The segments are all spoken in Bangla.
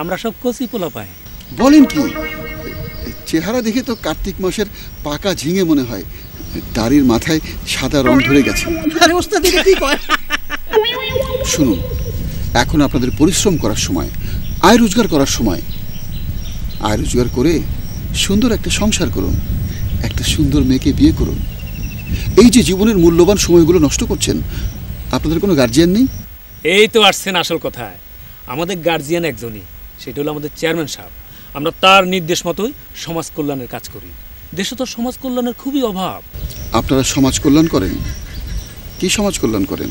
আমরা সব কচি পোলা পাই। বলেন কি? চেহারা দেখে তো কার্তিক মাসের পাকা ঝিঙে মনে হয়। দাড়ির মাথায় সাদা রং ধরে গেছে। আরে ওস্তাদ এটা কি কয়? শুনুন এখন আপনাদের পরিশ্রম করার সময় আয় রোজগার করার সময়। আয় রোজগার করে সুন্দর একটা সংসার করুন একটা সুন্দর মেয়েকে বিয়ে করুন। এই যে জীবনের মূল্যবান সময়গুলো নষ্ট করছেন আপনাদের কোনো গার্জিয়ান নেই? এই তো আসছেন আসল কথায়। আমাদের গার্জিয়ান একজনই। সেটা হলো আমাদের চেয়ারম্যান সাহেব। আমরা তার নির্দেশ মতোই সমাজ কল্যাণের কাজ করি। দেশে তো সমাজ কল্যাণের খুবই অভাব। আপনারা সমাজ কল্যাণ করেন? কি সমাজ কল্যাণ করেন?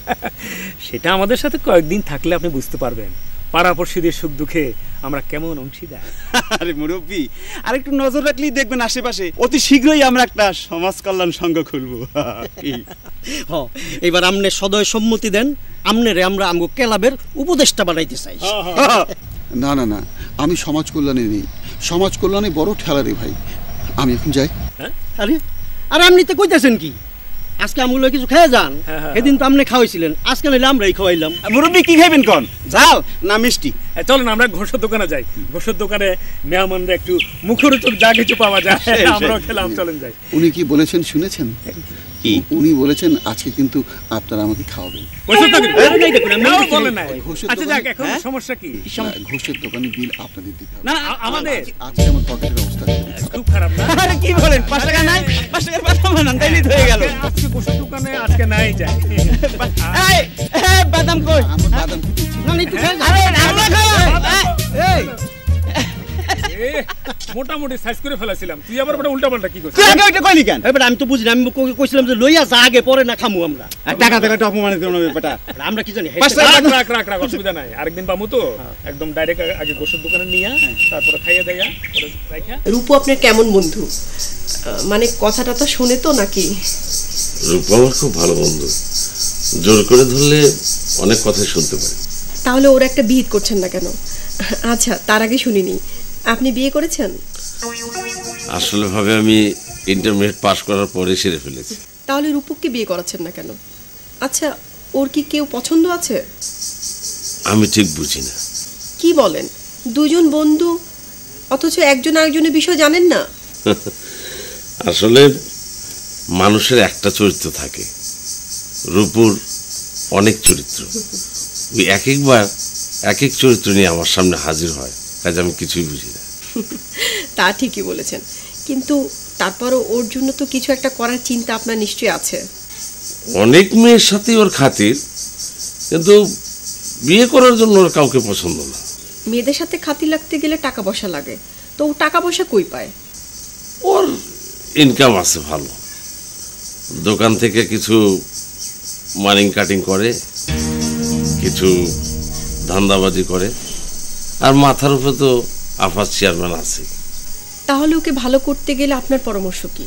সেটা আমাদের সাথে কয়েকদিন থাকলে আপনি বুঝতে পারবেন। পাড়াপড়শিদের সুখ দুঃখে আমরা কেমন অংশীদার? আরে মুরব্বী আর একটু নজর রাখলেই দেখবেন আশেপাশে অতি শীঘ্রই আমরা একটা সমাজ কল্যাণ সংঘ খুলবো। হ এবার আমনে সদয় সম্মতি দেন আমনেরে আমরা আমগো ক্লাবের উপদেষ্টা বানাইতে চাই। না না না আমি সমাজ কল্যাণে নেই। সমাজ কল্যাণে বড় ঠেলা রে ভাই। আমি এখন যাই। আরে আরে আপনি তো কইতেছেন কি? আজকে আমগুলো কিছু খেয়ে যান। হ্যাঁ, হ্যাঁ, সেদিন তো আপনি খাওয়াইছিলেন আজকে নাইলে আমরাই খাওয়াইলাম। মুরব্বী কি খাইবেন কন? ঝাল না মিষ্টি। হ্যাঁ, চলেন আমরা ঘোষের দোকানে যাই। ঘোষের দোকানে মেহমানরা একটু মুখরোচক যা কিছু পাওয়া যায় আমরাও খেলাম চলেন যাই। উনি কি বলেছেন শুনেছেন? কি? উনি বলেছেন আজকে কিন্তু আপনারা আমাকে খাওয়াবেন। ঘোষের দোকানে? আরে নাই দেখুন, আমি নাও দেখি বলে নাই। নাই ঘোষের আচ্ছা দোকানে- যাক এখন হ্যাঁ? সমস্যা কি? হ্যাঁ, ঘোষের দোকানে বিল আপনাদের দিতে হবে। না না, আমাদের। আজকে আমার পকেটের অবস্থা খুব খারাপ না? কি বলেন? পাঁচ টাকা নাই? পাঁচ টাকার বাদাম বানান তাইলে তো হয়ে গেল। আজকে- আজকে দোকানে আজকে নাই যায় এই, এই, বাদাম কই? আমার বাদাম। না না, একটু খাই আরে আমরা খাই এই মোটামুটি সাইজ করে ফেলাছিলাম। তুই আবার বড় উল্টা পাল্টা কি করছিস? তুই আগে ওইটা কইলি কেন? এবার আমি তো বুঝি আমি কইছিলাম যে লইয়া যা আগে পরে না খামু আমরা। টাকা টাকা তো অপমানিত করো না বেটা আমরা কি জানি রাখ রাখ রাখ রাখ অসুবিধা নাই। আরেকদিন পাবো তো। একদম ডাইরেক্ট আগে গোসের দোকানে নিয়ে তারপরে খাইয়ে দেয়া পরে রাইখা। রূপু আপনার কেমন বন্ধু? মানে কথাটা তো শুনে তো নাকি? রূপ আমার খুব ভালো বন্ধু। জোর করে ধরলে অনেক কথা শুনতে পারে। তাহলে ওর একটা বিহিত করছেন না কেন? আচ্ছা তার আগে শুনিনি। আপনি বিয়ে করেছেন? আসলে ভাবে আমি ইন্টারমিডিয়েট পাশ করার পরে সেরে ফেলেছি। তাহলে রূপককে বিয়ে করাচ্ছেন না কেন? আচ্ছা ওর কি কেউ পছন্দ আছে? আমি ঠিক বুঝি না। কি বলেন? দুজন বন্ধু অথচ একজন আরেকজনের বিষয় জানেন না? আসলে মানুষের একটা চরিত্র থাকে রূপুর অনেক চরিত্র। ওই এক একবার এক এক চরিত্র নিয়ে আমার সামনে হাজির হয়। কাজে আমি কিছুই বুঝি না। তা ঠিকই বলেছেন। কিন্তু তারপরও ওর জন্য তো কিছু একটা করার চিন্তা আপনার নিশ্চয়ই আছে। অনেক মেয়ের সাথেই ওর খাতির কিন্তু বিয়ে করার জন্য ওর কাউকে পছন্দ না। মেয়েদের সাথে খাতি লাগতে গেলে টাকা পয়সা লাগে। তো ও টাকা পয়সা কই পায়? ওর ইনকাম আছে ভালো। দোকান থেকে কিছু মানিং কাটিং করে কিছু ধান্দাবাজি করে। আর মাথার উপরে তো আফাজ চেয়ারম্যান আছে। তাহলে ওকে ভালো করতে গেলে আপনার পরামর্শ কি?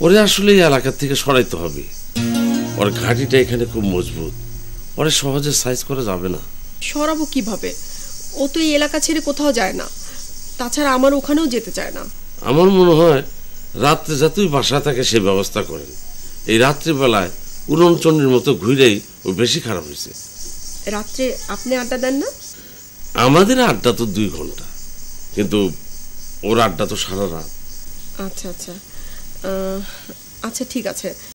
ওরে আসলে এই এলাকা থেকে সরাইতে হবে। ওর ঘাঁটিটা এখানে খুব মজবুত। ওরে সহজে সাইজ করা যাবে না। সরাবো কীভাবে? ও তো এই এলাকা ছেড়ে কোথাও যায় না। তাছাড়া আমার ওখানেও যেতে চায় না। আমার মনে হয় রাত্রে যতই বাসা থাকে সে ব্যবস্থা করেন। এই রাত্রিবেলায় উড়নচণ্ডীর মতো ঘুরেই ও বেশি খারাপ হয়েছে। রাত্রে আপনি আড্ডা দেন না? আমাদের আড্ডা তো দুই ঘণ্টা। কিন্তু ওর আড্ডা তো সারা রাত। আচ্ছা আচ্ছা। আচ্ছা ঠিক আছে।